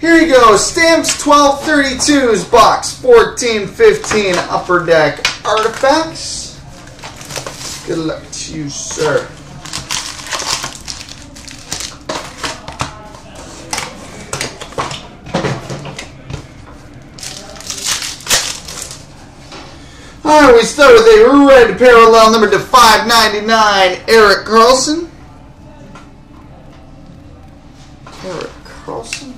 Here you go. Stamps 1232s, box 1415, Upper Deck Artifacts. Good luck to you, sir. Alright, we start with a red parallel number to 599, Erik Karlsson. Erik Karlsson.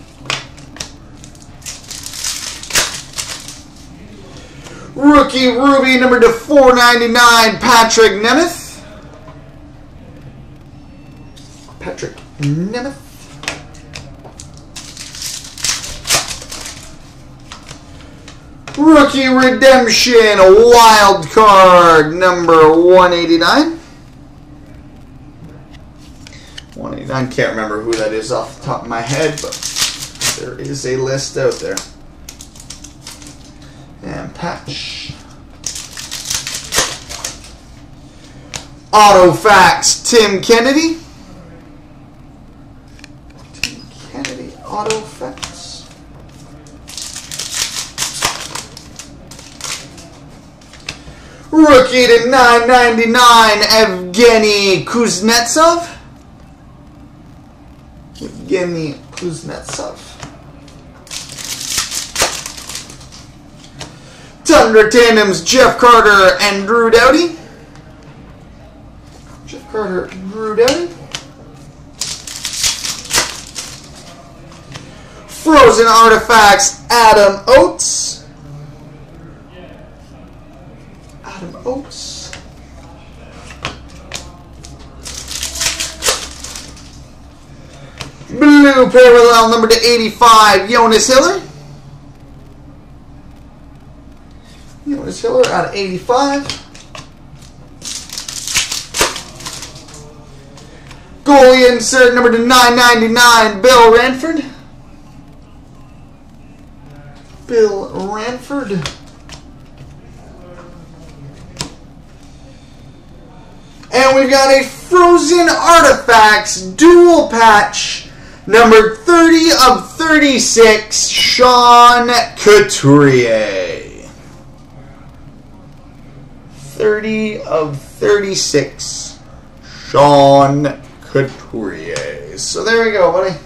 Rookie Ruby number to 499, Patrik Nemeth. Patrik Nemeth. Rookie Redemption Wild Card number 189. 189, can't remember who that is off the top of my head, but there is a list out there. And patch. Auto Facts, Tim Kennedy. Tim Kennedy Auto Facts. Rookie to 999, Evgeny Kuznetsov. Evgeny Kuznetsov. Tundra Tandems, Jeff Carter and Drew Doughty. Jeff Carter, Drew Doughty. Frozen Artifacts, Adam Oates. Adam Oates. Blue parallel number to 85, Jonas Hiller. Jonas Hiller out of 85. Goalie insert number to 999, Bill Ranford. Bill Ranford. And we've got a Frozen Artifacts dual patch number 30 of 36, Sean Couturier. 30 of 36, Sean Couturier. So there we go, buddy.